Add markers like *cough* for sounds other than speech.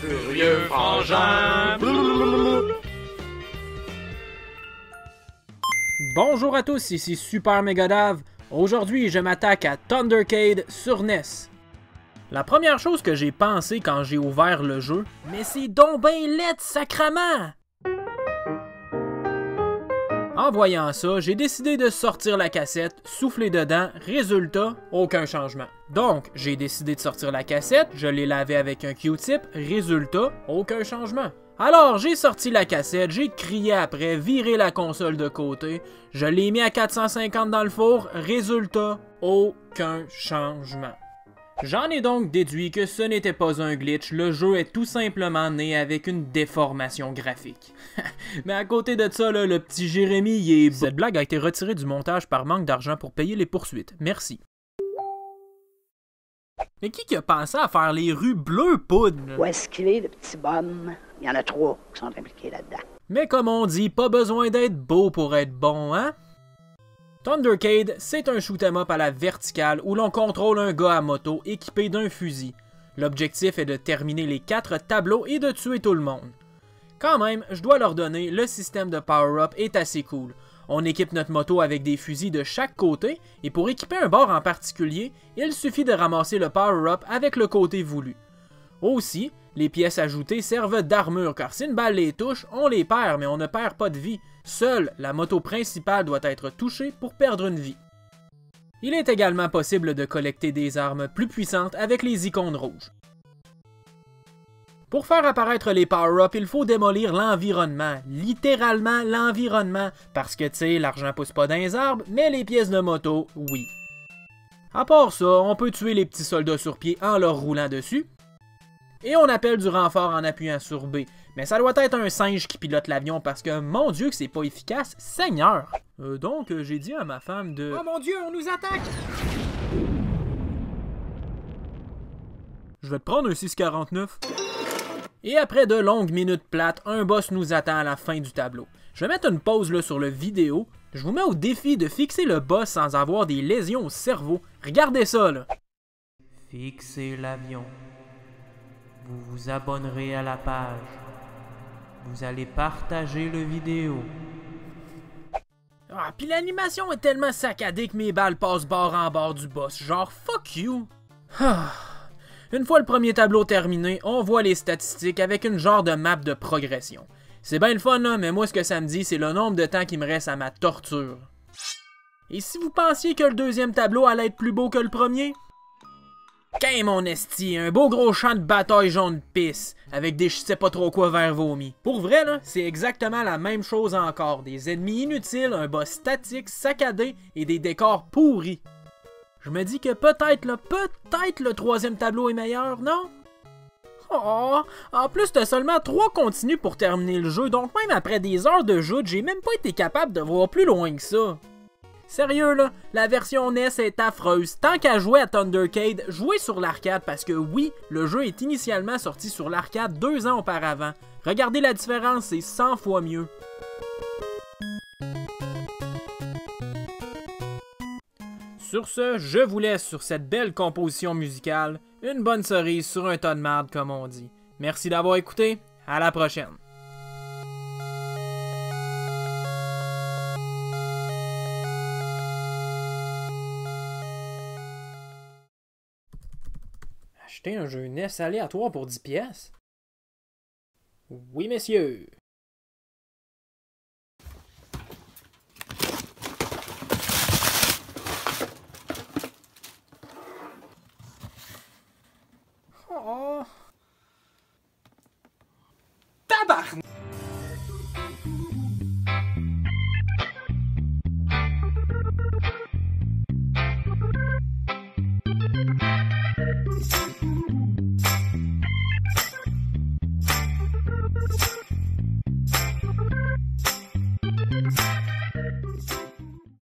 Furieux frangin. Bonjour à tous, ici Super Megadave. Aujourd'hui, je m'attaque à Thundercade sur NES. La première chose que j'ai pensé quand j'ai ouvert le jeu, mais c'est donc ben laid sacrament! En voyant ça, j'ai décidé de sortir la cassette, souffler dedans, résultat, aucun changement. Donc, j'ai décidé de sortir la cassette, je l'ai lavé avec un Q-tip, résultat, aucun changement. Alors, j'ai sorti la cassette, j'ai crié après, viré la console de côté, je l'ai mis à 450 dans le four, résultat, aucun changement. J'en ai donc déduit que ce n'était pas un glitch, le jeu est tout simplement né avec une déformation graphique. *laughs* Mais à côté de ça, là, le petit Jérémy, il est... Cette blague a été retirée du montage par manque d'argent pour payer les poursuites. Merci. Mais qui qui a pensé à faire les rues bleues poudre? Où est-ce qu'il est, le petit bonhomme? Il y en a trois qui sont impliqués là-dedans. Mais comme on dit, pas besoin d'être beau pour être bon, hein? Thundercade, c'est un shoot'em up à la verticale où l'on contrôle un gars à moto équipé d'un fusil. L'objectif est de terminer les quatre tableaux et de tuer tout le monde. Quand même, je dois leur donner, le système de power-up est assez cool. On équipe notre moto avec des fusils de chaque côté, et pour équiper un bord en particulier, il suffit de ramasser le power-up avec le côté voulu. Aussi, les pièces ajoutées servent d'armure car si une balle les touche, on les perd mais on ne perd pas de vie. Seule la moto principale doit être touchée pour perdre une vie. Il est également possible de collecter des armes plus puissantes avec les icônes rouges. Pour faire apparaître les power-ups, il faut démolir l'environnement, littéralement l'environnement, parce que tu sais, l'argent pousse pas dans les arbres, mais les pièces de moto, oui. À part ça, on peut tuer les petits soldats sur pied en leur roulant dessus, et on appelle du renfort en appuyant sur B. Mais ça doit être un singe qui pilote l'avion parce que mon dieu que c'est pas efficace, Seigneur! Euh, donc euh, j'ai dit à ma femme de... Oh mon dieu, on nous attaque! Je vais te prendre un 649. Et après de longues minutes plates, un boss nous attend à la fin du tableau. Je vais mettre une pause là sur le vidéo. Je vous mets au défi de fixer le boss sans avoir des lésions au cerveau. Regardez ça là. Fixer l'avion. Vous vous abonnerez à la page. Vous allez partager le vidéo. Ah, puis l'animation est tellement saccadée que mes balles passent bord en bord du boss. Genre, fuck you. *sighs* Une fois le premier tableau terminé, on voit les statistiques avec une genre de map de progression. C'est bien le fun, mais moi ce que ça me dit, c'est le nombre de temps qui me reste à ma torture. Et si vous pensiez que le deuxième tableau allait être plus beau que le premier, Qu'un mon esti, un beau gros champ de bataille jaune pisse, avec des je sais pas trop quoi vers vomi. Pour vrai, là, c'est exactement la même chose encore. Des ennemis inutiles, un boss statique, saccadé et des décors pourris. Je me dis que peut-être, là, peut-être le troisième tableau est meilleur, non? Oh, en plus, t'as seulement trois continues pour terminer le jeu, donc même après des heures de jeu, j'ai même pas été capable de voir plus loin que ça. Sérieux là, la version NES est affreuse. Tant qu'à jouer à Thundercade, jouez sur l'arcade parce que oui, le jeu est initialement sorti sur l'arcade deux ans auparavant. Regardez la différence, c'est 100 fois mieux. Sur ce, je vous laisse sur cette belle composition musicale, une bonne cerise sur un tas de marde comme on dit. Merci d'avoir écouté, à la prochaine. acheter un jeu NES aléatoire pour 10 pièces? Oui, messieurs. Oh, oh.